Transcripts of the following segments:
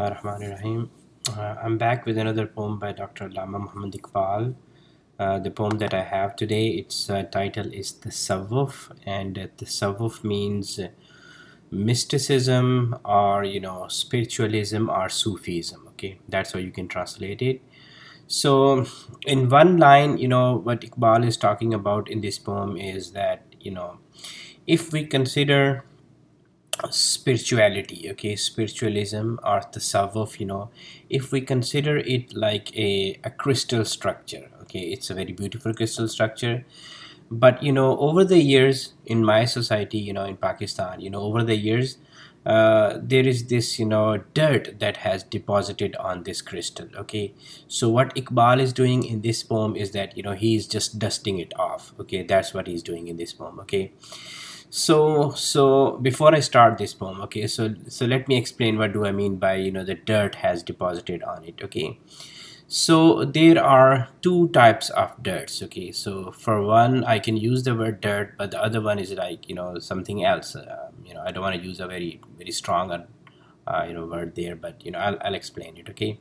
Uh, I'm back with another poem by Dr. Allama Muhammad Iqbal. Uh, the poem that I have today, its uh, title is Tasawwuf, and uh, Tasawwuf means uh, mysticism or you know spiritualism or Sufism. Okay, that's how you can translate it. So, in one line, you know what Iqbal is talking about in this poem is that you know if we consider spirituality okay? Spiritualism or the tasawwuf you know if we consider it like a, a crystal structure okay? It's a very beautiful crystal structure. But you know over the years in my society you know in pakistan you know over the years uh, there is this you know dirt that has deposited on this crystal okay? So what iqbal is doing in this poem is that you know he is just dusting it off okay? That's what he's doing in this poem okay so so before i start this poem okay so so let me explain what do i mean by you know the dirt has deposited on it okay? So there are two types of dirts okay? So for one i can use the word dirt but the other one is like you know something else. Uh, you know i don't want to use a very very strong uh, you know word there but you know I'll, I'll explain it okay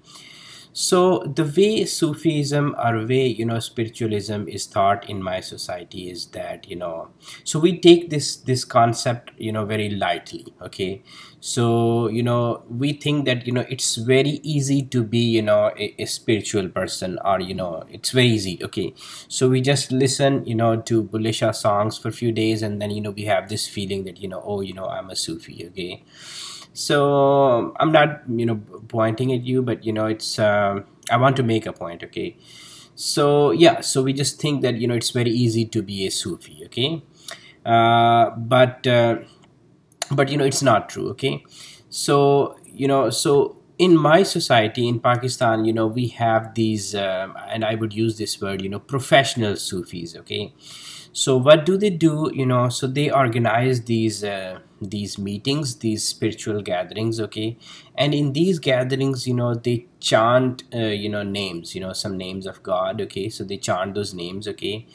so the way sufism or way you know spiritualism is taught in my society is that you know so we take this this concept you know very lightly okay so you know we think that you know it's very easy to be you know a, a spiritual person or you know it's very easy okay so we just listen you know to Bulleh Shah songs for a few days and then you know we have this feeling that you know oh you know i'm a sufi okay so i'm not you know pointing at you but you know it's um, i want to make a point okay? So yeah so we just think that you know it's very easy to be a sufi okay? Uh, but uh, but you know it's not true okay? So you know so in my society in pakistan you know we have these um, and i would use this word you know professional sufis okay? So what do they do you know? So they organize these uh, these meetings these spiritual gatherings okay? And in these gatherings you know they chant uh, you know names you know some names of god okay? So they chant those names okay?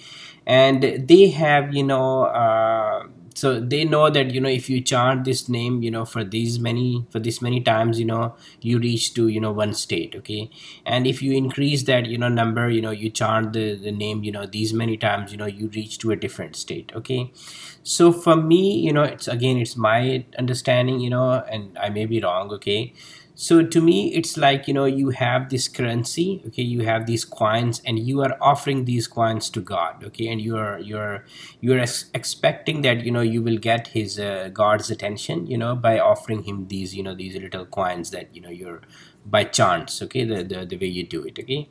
And they have you know uh, so they know that you know if you chant this name you know for these many for this many times you know you reach to you know one state okay and if you increase that you know number you know you chant the, the name you know these many times you know you reach to a different state okay so for me you know it's again it's my understanding you know and i may be wrong okay so to me it's like you know you have this currency okay you have these coins and you are offering these coins to god okay and you're you're you're ex expecting that you know you will get his uh, god's attention you know by offering him these you know these little coins that you know you're by chance okay the, the the way you do it okay?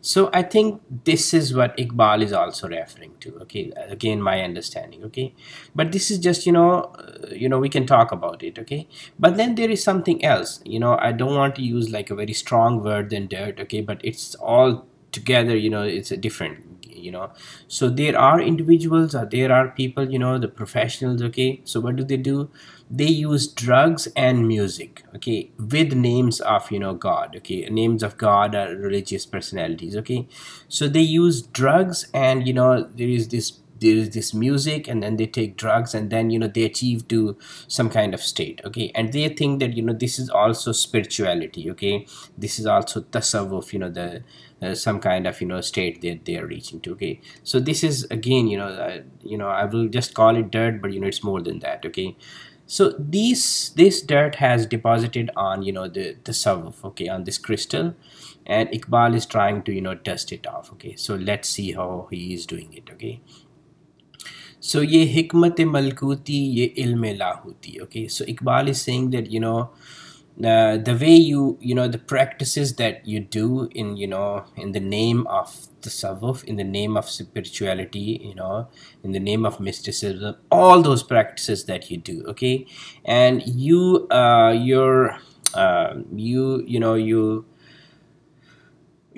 So i think this is what iqbal is also referring to okay? Again my understanding okay? But this is just you know uh, you know we can talk about it okay? But then there is something else you know? I don't want to use like a very strong word than dirt okay? But it's all together you know it's a different you know? So there are individuals or there are people you know the professionals okay? So what do they do they use drugs and music okay with names of you know god okay names of god or religious personalities okay. So they use drugs and you know there is this there is this music and then they take drugs and then you know they achieve to some kind of state okay. And they think that you know this is also spirituality okay. This is also tasawwuf you know the uh, some kind of you know state that they are reaching to okay. So this is again you know uh, you know i will just call it dirt but you know it's more than that okay so these this dirt has deposited on you know the the tasawwuf okay on this crystal. And Iqbal is trying to you know dust it off okay? So let's see how he is doing it okay? So ye hikmat malkuti ye ilm lahuti okay? So Iqbal is saying that you know uh, the way you you know the practices that you do in you know in the name of the tasawwuf in the name of spirituality you know in the name of mysticism all those practices that you do okay? And you uh your uh, you you know you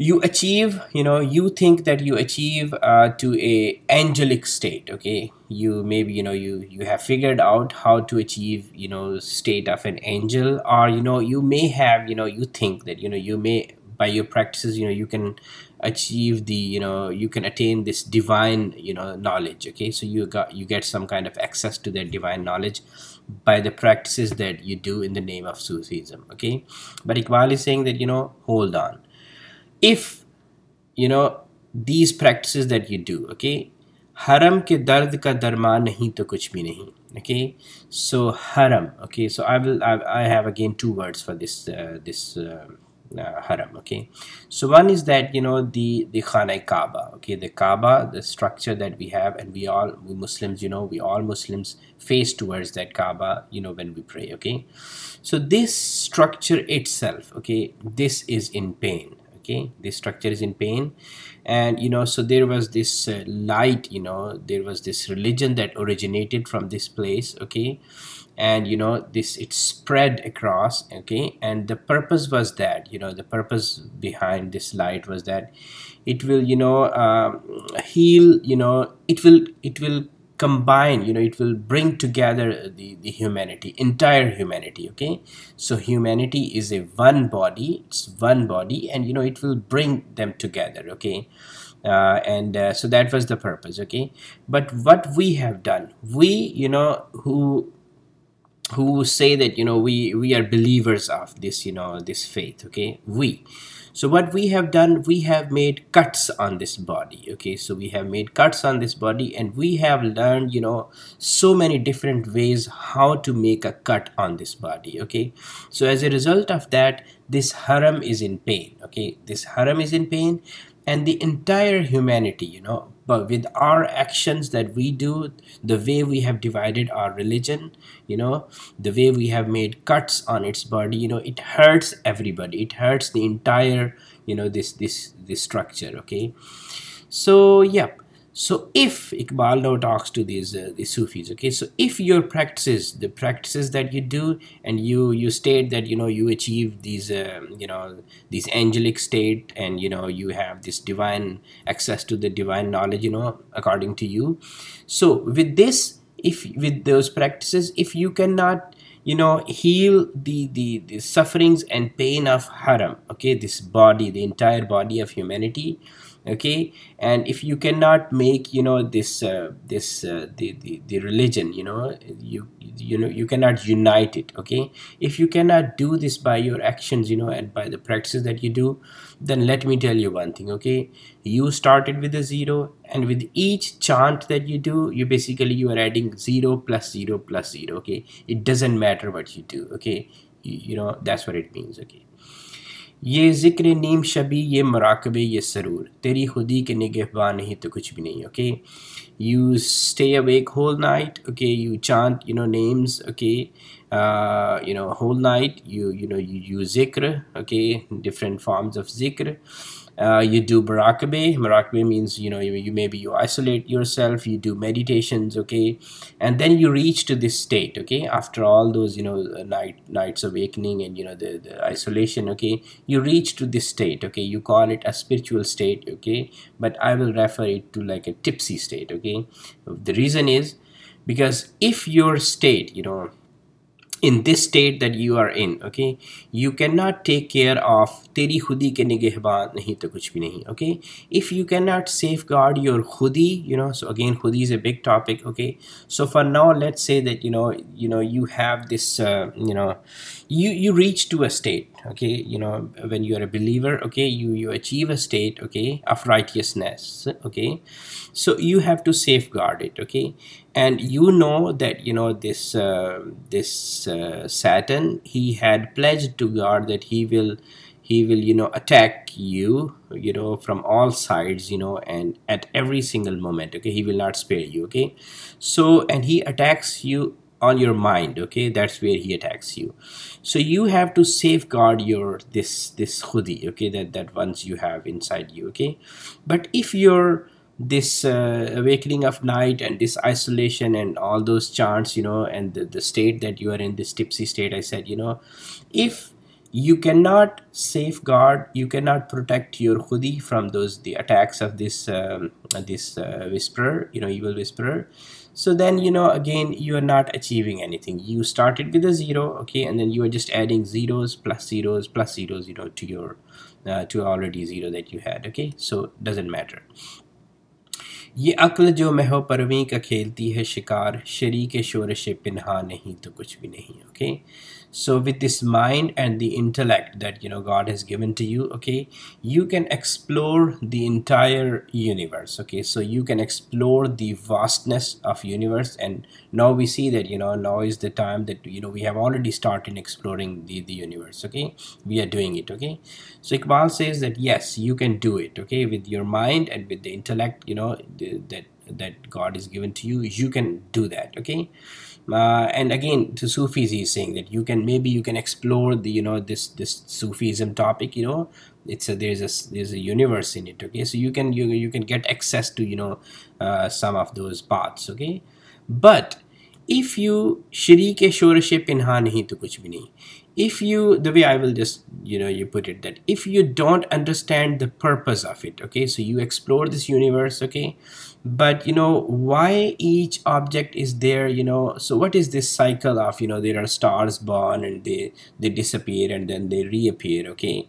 you achieve you know you think that you achieve uh, to a angelic state okay you maybe you know you you have figured out how to achieve you know state of an angel or you know you may have you know you think that you know you may by your practices you know you can achieve the you know you can attain this divine you know knowledge okay so you got you get some kind of access to that divine knowledge by the practices that you do in the name of Sufism. Okay, but Iqbal is saying that you know, hold on. If you know these practices that you do, okay, haram ke dard ka darman nahi to kuch bhi nahi. Okay, so haram. Okay, so I will I, I have again two words for this uh, this. Uh, uh, haram okay so one is that you know the the khana kaaba okay the kaaba the structure that we have and we all we muslims you know we all muslims face towards that kaaba you know when we pray okay so this structure itself okay this is in pain okay this structure is in pain. And you know so there was this uh, light you know there was this religion that originated from this place okay? And you know this it spread across okay? And the purpose was that you know the purpose behind this light was that it will you know um, heal you know it will it will combine you know it will bring together the, the humanity entire humanity okay? So humanity is a one body it's one body and you know it will bring them together okay? Uh, and uh, so that was the purpose okay? But what we have done we you know who who say that you know we we are believers of this you know this faith okay? We. So what we have done we have made cuts on this body okay? So we have made cuts on this body and we have learned you know so many different ways how to make a cut on this body okay? So as a result of that this haram is in pain okay? This haram is in pain and the entire humanity you know. But with our actions that we do the way we have divided our religion you know the way we have made cuts on its body you know it hurts everybody. It hurts the entire you know this this this structure okay? So yeah so if Iqbal now talks to these uh, the Sufis, okay, so if your practices, the practices that you do, and you you state that you know you achieve these uh, you know these angelic state, and you know you have this divine access to the divine knowledge, you know, according to you. So with this, if with those practices, if you cannot you know heal the, the the sufferings and pain of haram, okay, this body, the entire body of humanity okay? And if you cannot make you know this uh, this uh, the, the the religion you know you you know you cannot unite it okay? If you cannot do this by your actions you know and by the practices that you do then let me tell you one thing okay? You started with a zero and with each chant that you do you basically you are adding zero plus zero plus zero okay? It doesn't matter what you do okay? You, you know that's what it means okay ये ज़िक्र नीम शबी, ये मराकबे, ये सरूर। तेरी खुदी के निगहबा नहीं तो कुछ भी नहीं okay you stay awake whole night okay you chant you know names okay you know whole night you you know you ज़िक्र ओके डिफरेंट फॉर्म्स ऑफ़ ज़िक्र uh, you do muraqabah muraqabah means you know you, you maybe you isolate yourself you do meditations okay? And then you reach to this state okay? After all those you know night nights awakening and you know the, the isolation okay? You reach to this state okay? You call it a spiritual state okay? But i will refer it to like a tipsy state okay? The reason is because if your state you know in this state that you are in okay? You cannot take care of teri khudi ke nigehban nahi to kuch bhi nahi okay? If you cannot safeguard your khudi you know so again khudi is a big topic okay? So for now let's say that you know you know you have this uh, you know you you reach to a state okay you know when you are a believer okay you you achieve a state okay of righteousness okay? So you have to safeguard it okay? And you know that you know this uh, this uh, Satan he had pledged to God that he will he will you know attack you you know from all sides you know and at every single moment okay? He will not spare you okay? So and he attacks you on your mind okay? That's where he attacks you. So you have to safeguard your this this khudi okay? That that once you have inside you okay? But if you're this uh, awakening of night and this isolation and all those chants you know and the, the state that you are in this tipsy state i said you know if you cannot safeguard you cannot protect your khudi from those the attacks of this um, this uh, whisperer you know evil whisperer so then you know again you are not achieving anything you started with a zero okay and then you are just adding zeros plus zeros plus zeros you know to your uh, to already zero that you had okay so doesn't matter ये अक्ल जो महो परवीं का खेलती है शिकार शरीक शोरश पिन्हा नहीं तो कुछ भी नहीं okay So with this mind and the intellect that you know god has given to you okay you can explore the entire universe okay? So you can explore the vastness of universe and now we see that you know now is the time that you know we have already started exploring the the universe okay? We are doing it okay? So iqbal says that yes you can do it okay? With your mind and with the intellect you know that that god is given to you you can do that okay uh, and again to sufis he's saying that you can maybe you can explore the you know this this sufism topic you know it's a there's a there's a universe in it okay so you can you, you can get access to you know uh, some of those paths okay but if you शरीक शोरश पिन्हा नहीं तो कुछ भी नहीं if you the way i will just you know you put it that if you don't understand the purpose of it okay so you explore this universe okay but you know why each object is there you know so what is this cycle of you know there are stars born and they they disappear and then they reappear okay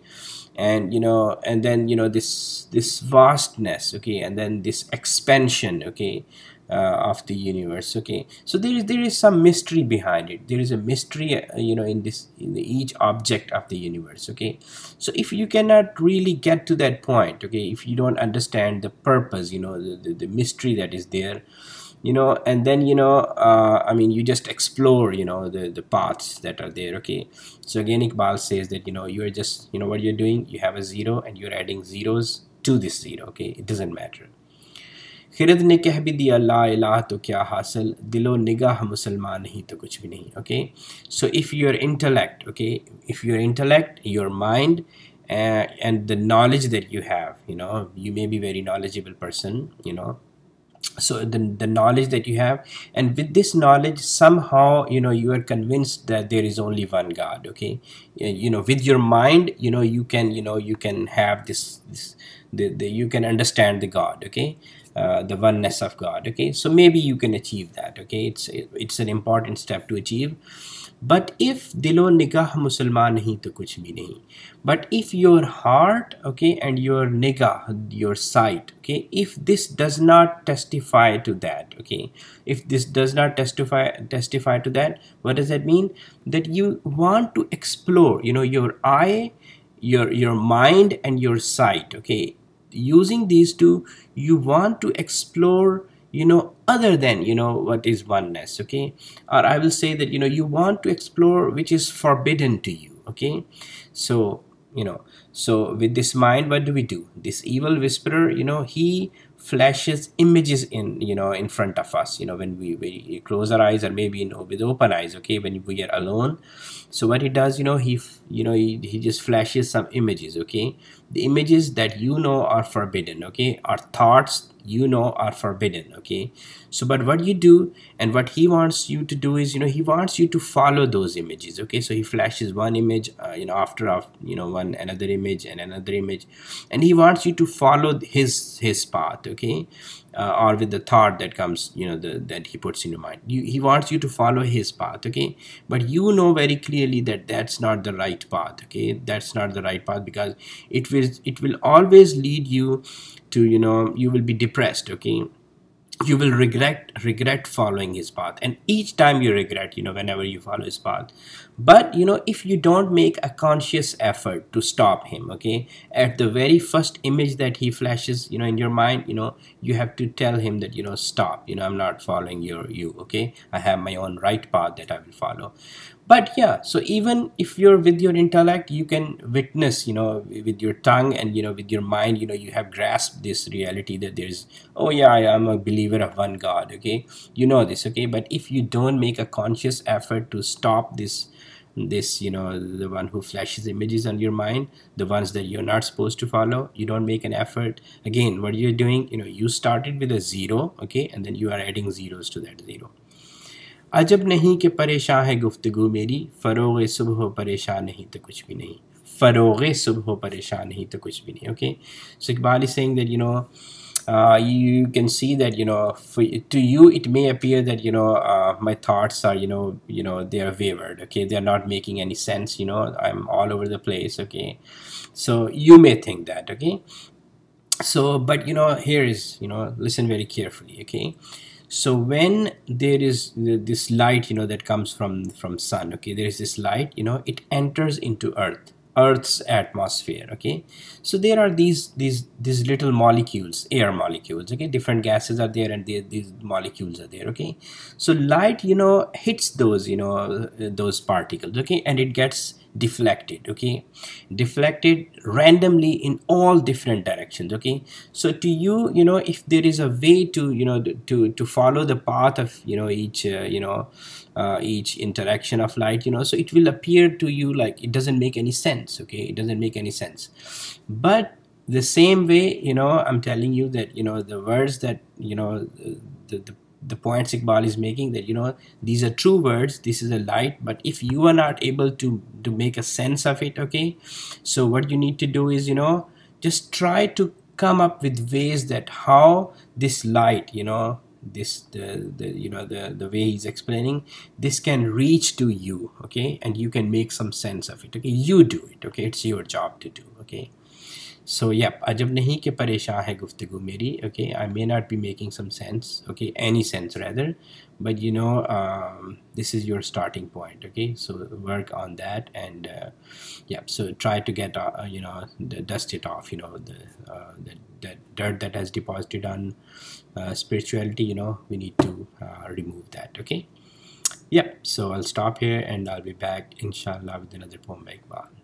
and you know and then you know this this vastness okay and then this expansion okay of the universe. Okay. So there is there is some mystery behind it. There is a mystery uh, you know in this in each object of the universe. Okay. So if you cannot really get to that point okay if you don't understand the purpose you know the, the, the mystery that is there you know and then you know uh, i mean you just explore you know the the paths that are there. Okay. So again iqbal says that you know you're just you know what you're doing you have a zero and you're adding zeros to this zero. Okay. It doesn't matter खिरद ने कह भी दिया ला इलाह तो क्या हासिल दिलो निगाह मुसलमान नहीं तो कुछ भी नहीं okay so if your intellect okay if your intellect your mind and the knowledge that you have you know you may be very knowledgeable person you know so the, the knowledge that you have and with this knowledge somehow you know you are convinced that there is only one god okay you know with your mind you know you can you know you can have this, this the, the you can understand the god okay Uh, the oneness of God. Okay, so maybe you can achieve that. Okay, it's it's an important step to achieve. But if dilo nigah Musalman nahi to kuch bhi nahi. But if your heart, okay, and your nigah, your sight, okay, if this does not testify to that, okay, if this does not testify testify to that, what does that mean? That you want to explore, you know, your eye, your your mind, and your sight, okay, using these two you want to explore you know other than you know what is oneness okay? Or i will say that you know you want to explore which is forbidden to you okay? So you know so with this mind what do we do? This evil whisperer you know he flashes images in you know in front of us you know when we, we close our eyes or maybe you know with open eyes okay when we are alone. So what he does you know he you know he, he just flashes some images okay? The images that you know are forbidden okay? Are thoughts you know are forbidden okay? So but what you do and what he wants you to do is you know he wants you to follow those images okay? So he flashes one image uh, you know after of you know one another image and another image. And he wants you to follow his his path okay uh, or with the thought that comes you know the, that he puts in your mind. You, he wants you to follow his path okay? But you know very clearly that that's not the right path okay? That's not the right path because it will it will always lead you to you know you will be depressed okay you will regret regret following his path. And each time you regret you know whenever you follow his path. But you know if you don't make a conscious effort to stop him okay at the very first image that he flashes you know in your mind you know you have to tell him that you know stop. You know i'm not following your you okay? I have my own right path that i will follow but yeah so even if you're with your intellect you can witness you know with your tongue and you know with your mind you know you have grasped this reality that there's oh yeah i am a believer of one god okay? You know this okay? But if you don't make a conscious effort to stop this this you know the one who flashes images on your mind the ones that you're not supposed to follow you don't make an effort. Again what you're doing you know you started with a zero okay? And then you are adding zeros to that zero अजब नहीं कि परेशान है गुफ्तगु मेरी फ़रोग सुबह हो परेशान नहीं तो कुछ भी नहीं फ़रोग सुबह हो परेशान नहीं तो कुछ भी नहीं okay so Iqbal is saying that you know uh, can see that you know for, to you it may appear that you know uh, my thoughts are you know you know they are wavered okay they are not making any sense you know i'm all over the place okay so you may think that okay so but you know here is you know listen very carefully okay so when there is this light you know that comes from from sun okay there is this light you know it enters into earth earth's atmosphere okay? So there are these these these little molecules air molecules okay? Different gases are there and they, these molecules are there okay? So light you know hits those you know uh, those particles okay? And it gets deflected okay? Deflected randomly in all different directions okay? So to you you know if there is a way to you know to to follow the path of you know each uh, you know uh, each interaction of light you know so it will appear to you like it doesn't make any sense okay? It doesn't make any sense. But the same way you know i'm telling you that you know the words that you know the, the the point Iqbal is making that you know these are true words this is a light but if you are not able to to make a sense of it okay? So what you need to do is you know just try to come up with ways that how this light you know this the, the you know the the way he's explaining this can reach to you okay? And you can make some sense of it okay? You do it okay? It's your job to do okay so yep ajab nahi ke pareshan hai guftegu meri okay? I may not be making some sense okay? Any sense rather. But you know um, this is your starting point okay? So work on that and uh, yeah so try to get uh, you know the, dust it off you know the, uh, the, dirt that has deposited on uh, spirituality you know? We need to uh, remove that okay? Yep so i'll stop here and i'll be back inshallah with another poem by.